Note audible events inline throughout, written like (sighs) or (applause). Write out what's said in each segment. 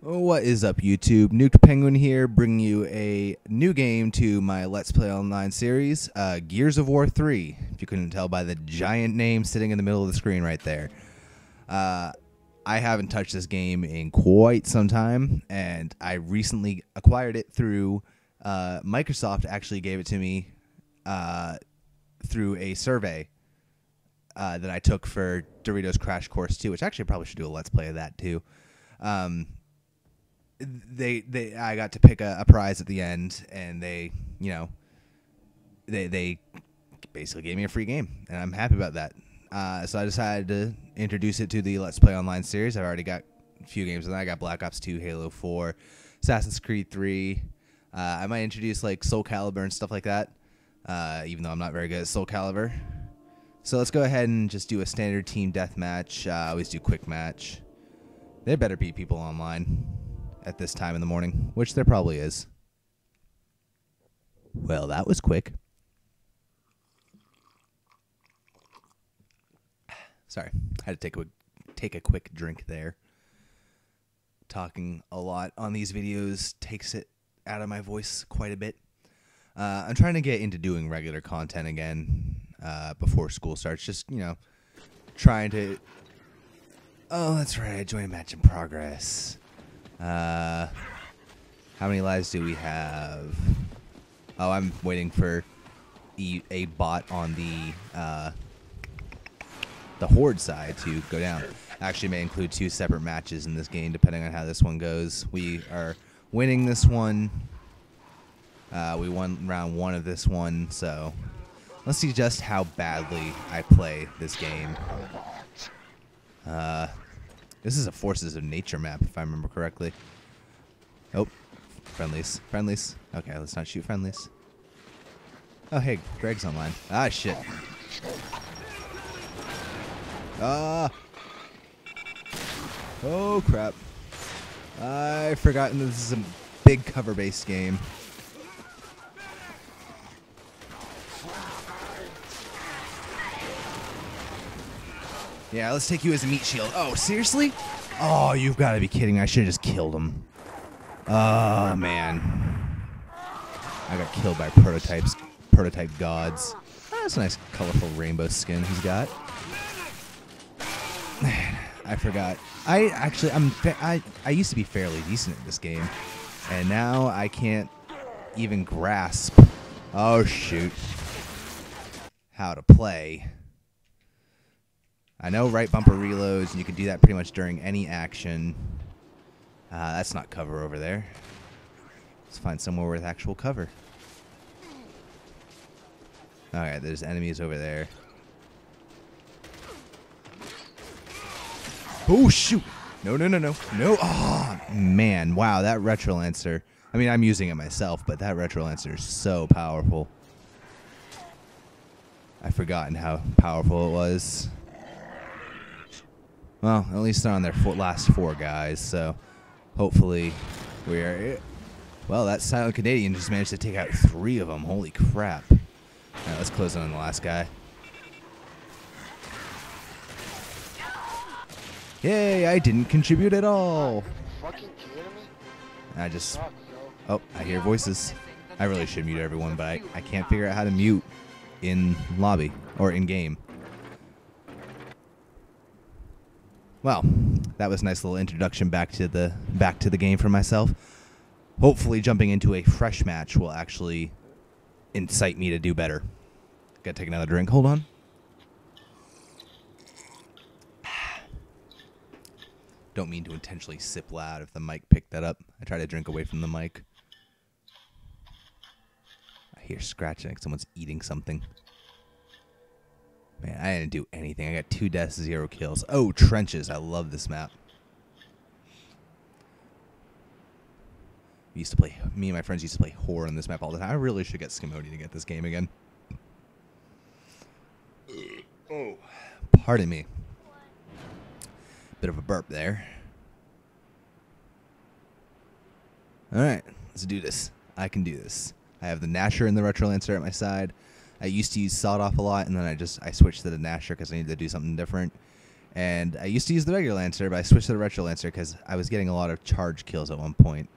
What is up, YouTube? Nuked Penguin here, bringing you a new game to my Let's Play Online series, uh, Gears of War 3. If you couldn't tell by the giant name sitting in the middle of the screen right there. Uh, I haven't touched this game in quite some time, and I recently acquired it through uh, Microsoft. Actually, gave it to me uh, through a survey uh, that I took for Doritos Crash Course 2, which actually I probably should do a Let's Play of that too. Um, they they I got to pick a, a prize at the end, and they you know they they basically gave me a free game, and I'm happy about that. Uh, so I decided to introduce it to the Let's Play Online series. I've already got a few games, and I got Black Ops 2, Halo 4, Assassin's Creed 3. Uh, I might introduce like Soul Calibur and stuff like that, uh, even though I'm not very good at Soul Calibur. So let's go ahead and just do a standard team deathmatch. Uh, I always do quick match. There better be people online at this time in the morning, which there probably is. Well, that was quick. Sorry, had to take a take a quick drink there. Talking a lot on these videos takes it out of my voice quite a bit. Uh, I'm trying to get into doing regular content again uh, before school starts. Just you know, trying to. Oh, that's right. I joined match in progress. Uh, how many lives do we have? Oh, I'm waiting for e- a bot on the uh, the horde side to go down. Actually, may include two separate matches in this game, depending on how this one goes. We are winning this one. Uh, we won round one of this one, so let's see just how badly I play this game. Uh, this is a Forces of Nature map, if I remember correctly. Oh, friendlies. Friendlies. Okay, let's not shoot friendlies. Oh, hey, Greg's online. Ah, shit. Ah! Oh, crap. I've forgotten this is a big cover-based game. Yeah, let's take you as a meat shield. Oh, seriously? Oh, you've got to be kidding. I should have just killed him. Oh, man. I got killed by prototypes, prototype gods. Oh, that's a nice colorful rainbow skin he's got. Man, I forgot. I actually, I'm, I, I used to be fairly decent at this game. And now I can't even grasp. Oh, shoot. How to play. I know right bumper reloads, and you can do that pretty much during any action. Uh, that's not cover over there. Let's find somewhere with actual cover. Alright, there's enemies over there. Oh, shoot! No, no, no, no. No! Oh, man. Wow, that Retro Lancer. I mean, I'm using it myself, but that Retro Lancer is so powerful. I've forgotten how powerful it was. Well, at least they're on their four, last four guys, so hopefully we are. Well, that silent Canadian just managed to take out three of them. Holy crap! All right, let's close on the last guy. Yay! I didn't contribute at all. I just. Oh, I hear voices. I really should mute everyone, but I, I can't figure out how to mute in lobby or in game. Well, that was a nice little introduction back to the back to the game for myself. Hopefully, jumping into a fresh match will actually incite me to do better. Gotta take another drink. Hold on. (sighs) Don't mean to intentionally sip loud if the mic picked that up. I try to drink away from the mic. I hear scratching like someone's eating something. Man, I didn't do anything. I got two deaths, zero kills. Oh, trenches. I love this map. We used to play. Me and my friends used to play horror on this map all the time. I really should get Skimodi to get this game again. Oh, pardon me. Bit of a burp there. All right, let's do this. I can do this. I have the Gnasher and the Retro Lancer at my side. I used to use Sawed Off a lot, and then I just I switched to the Gnasher because I needed to do something different. And I used to use the regular Lancer, but I switched to the Retro Lancer because I was getting a lot of charge kills at one point.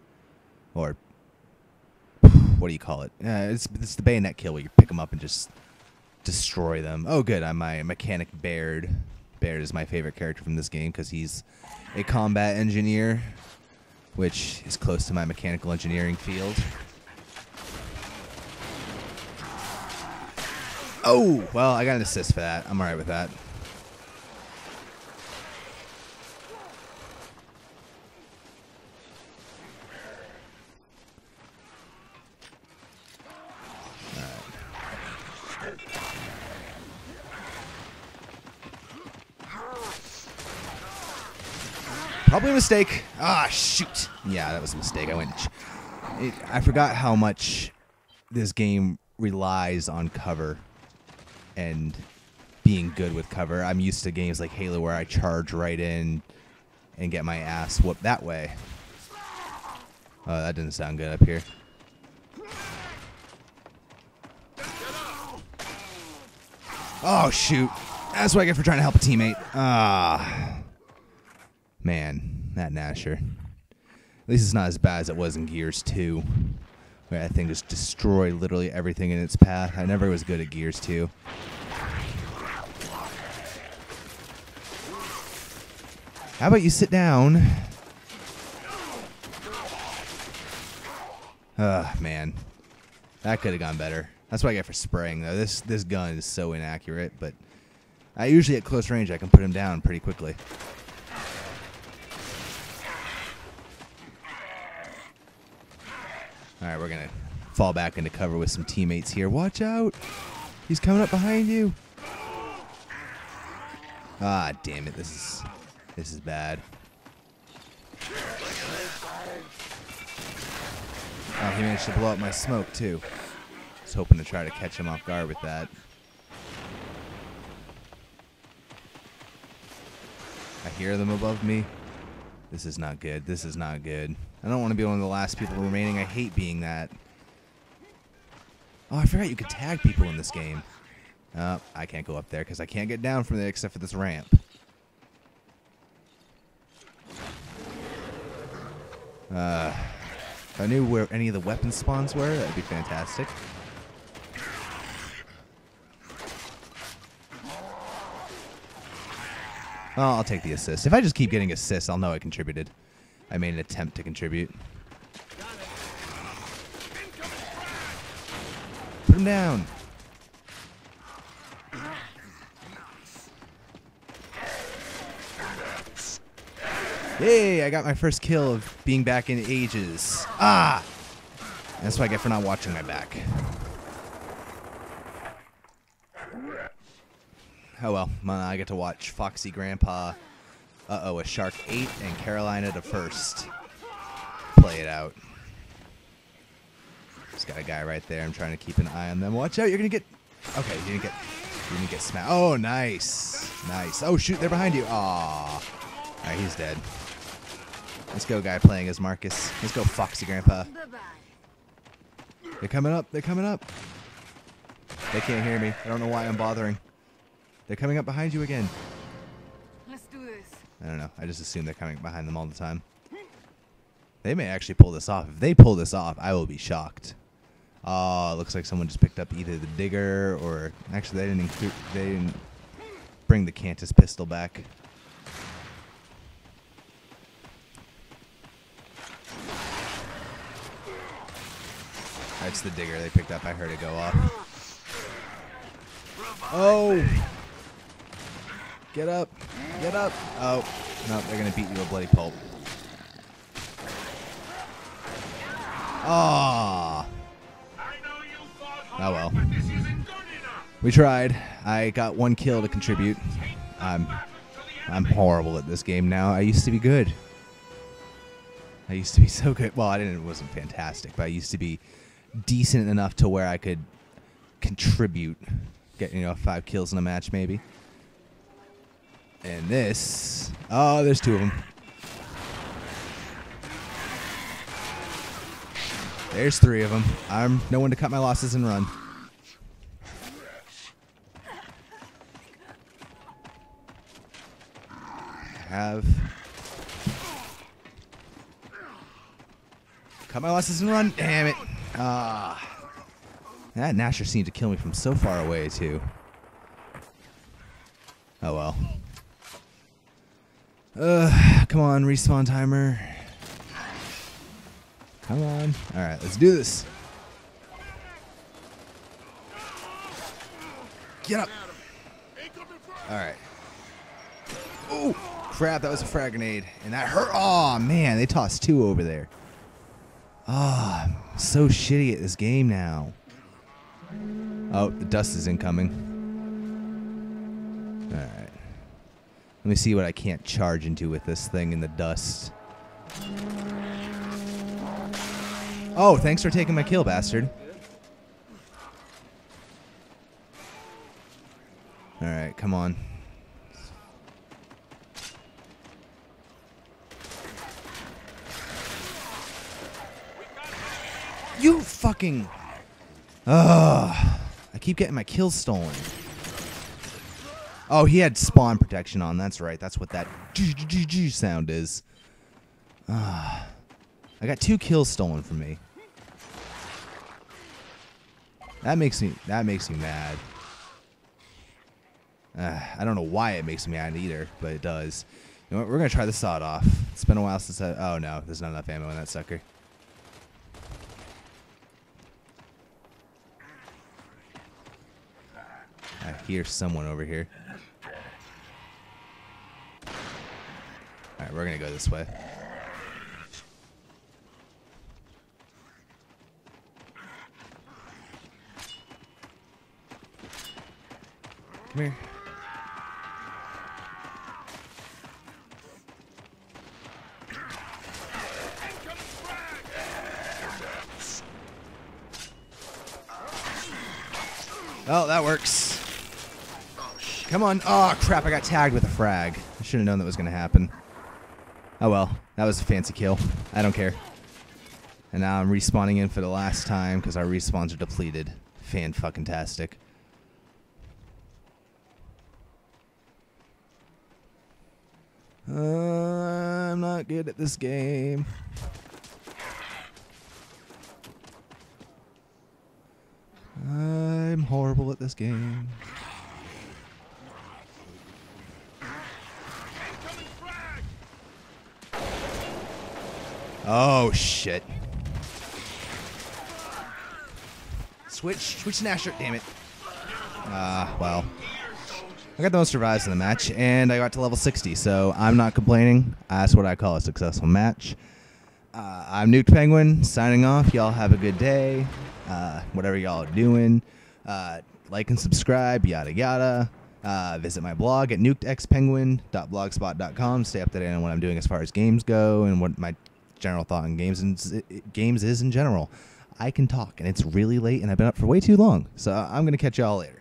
Or, what do you call it? Uh, it's, it's the bayonet kill where you pick them up and just destroy them. Oh, good. I'm my mechanic Baird. Baird is my favorite character from this game because he's a combat engineer, which is close to my mechanical engineering field. Oh, well, I got an assist for that. I'm alright with that. Probably a mistake. Ah, shoot. Yeah, that was a mistake. I went. It, I forgot how much this game relies on cover and being good with cover. I'm used to games like Halo where I charge right in and get my ass whooped that way. Oh, that didn't sound good up here. Oh, shoot. That's what I get for trying to help a teammate. Ah. Man, that Gnasher. At least it's not as bad as it was in Gears 2, where that thing just destroyed literally everything in its path. I never was good at Gears 2. How about you sit down? Ugh, man. That could have gone better. That's what I get for spraying, though. This this gun is so inaccurate, but I usually at close range I can put him down pretty quickly. All right, we're gonna fall back into cover with some teammates here. Watch out! He's coming up behind you. Ah, damn it! This is this is bad. Oh, he managed to blow up my smoke too. I was hoping to try to catch him off guard with that. I hear them above me. This is not good. This is not good. I don't want to be one of the last people remaining. I hate being that. Oh, I forgot you could tag people in this game. Uh, I can't go up there because I can't get down from there except for this ramp. Uh, if I knew where any of the weapon spawns were, that'd be fantastic. Oh, I'll take the assist. If I just keep getting assists, I'll know I contributed. I made an attempt to contribute. Put him down. Yay, I got my first kill of being back in ages. Ah! That's what I get for not watching my back. Oh well, I get to watch Foxy Grandpa, uh oh, a Shark 8, and Carolina the First play it out. Just got a guy right there. I'm trying to keep an eye on them. Watch out, you're gonna get. Okay, you didn't get. You didn't get smacked. Oh, nice, nice. Oh shoot, they're behind you. Aw. All right, he's dead. Let's go, guy playing as Marcus. Let's go, Foxy Grandpa. They're coming up. They're coming up. They can't hear me. I don't know why I'm bothering. They're coming up behind you again. Let's do this. I don't know. I just assume they're coming behind them all the time. They may actually pull this off. If they pull this off, I will be shocked. Oh, it looks like someone just picked up either the digger or actually they didn't include they didn't bring the Cantus pistol back. That's the digger they picked up. I heard it go off. Oh! Get up! Get up! Oh, no, they're gonna beat you a bloody pulp. Ah! Oh well. We tried. I got one kill to contribute. I'm I'm horrible at this game now. I used to be good. I used to be (laughs) so good. Well, I didn't. It wasn't fantastic, but I used to be decent enough to where I could contribute, get you know five kills in a match maybe. And this, oh, there's two of them. There's three of them. I'm no one to cut my losses and run. have. Cut my losses and run. Damn it. Ah. That Gnasher seemed to kill me from so far away, too. Oh well. Uh, come on, respawn timer. Come on. Alright, let's do this. Get up. Alright. Oh, crap, that was a frag grenade. And that hurt. Oh, man, they tossed two over there. Ah, I'm so shitty at this game now. Oh, the dust is incoming. Alright. Let me see what I can't charge into with this thing in the dust. Oh, thanks for taking my kill, bastard. Alright, come on. You fucking. Ugh. I keep getting my kills stolen. Oh, he had spawn protection on. That's right. That's what that (laughs) sound is. Ah. I got two kills stolen from me. That makes me that makes me mad. Uh, I don't know why it makes me mad either, but it does. You know what? We're gonna try the sawed off. It's been a while since I. Oh no, there's not enough ammo in that sucker. I hear someone over here. We're gonna go this way. Come here. Oh, that works. Come on. Oh, crap. I got tagged with a frag. I should have known that was going to happen. Oh, well. That was a fancy kill. I don't care. And now I'm respawning in for the last time because our respawns are depleted. Fan-fucking-tastic. Uh, I'm not good at this game. I'm horrible at this game. Oh shit. Switch, switch Gnasher, damn it. Ah, well. I got the most survives in the match, and I got to level 60, so I'm not complaining. That's what I call a successful match. Uh, I'm Nuked Penguin, signing off. Y'all have a good day. Uh, whatever y'all are doing. Uh, like and subscribe, yada yada. Uh, visit my blog at nukedxpenguin.blogspot.com. Stay up to date on what I'm doing as far as games go and what my general thought on games and games is in general. I can talk, and it's really late, and I've been up for way too long. So I'm gonna catch y'all later.